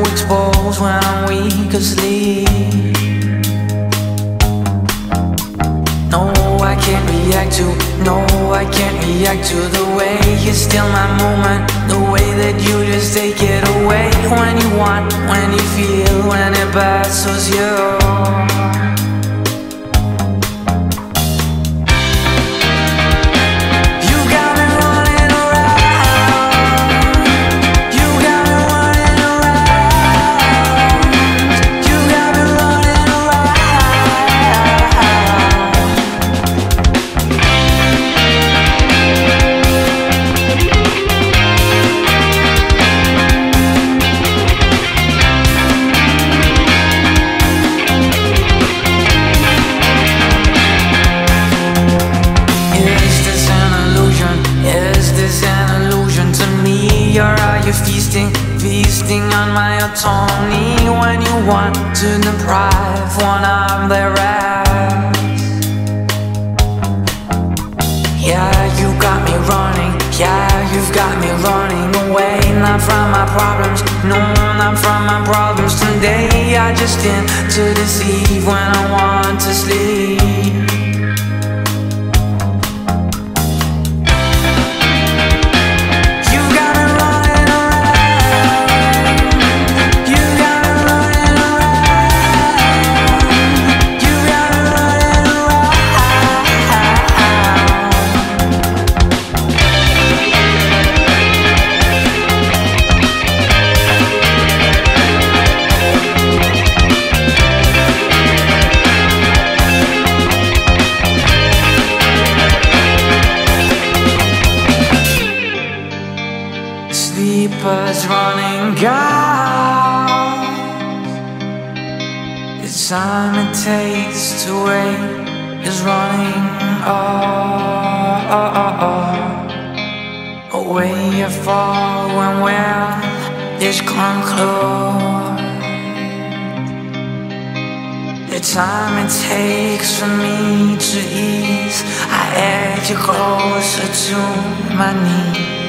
expose when I'm weak asleep. No, I can't react to, no, I can't react to the way you steal my moment. The way that you just take it away when you want, when you feel, when it passes you. Feasting, feasting on my autonomy when you want to deprive one of their rights? Yeah, you got me running. Yeah, you've got me running away. Not from my problems, no, not from my problems today. I just tend to deceive when I want to sleep. Sleepers running out. The time it takes to wait is running. Away you fall when will this conclude? The time it takes for me to ease, I edge you closer to my knees.